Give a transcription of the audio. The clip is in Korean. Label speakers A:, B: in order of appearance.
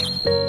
A: you.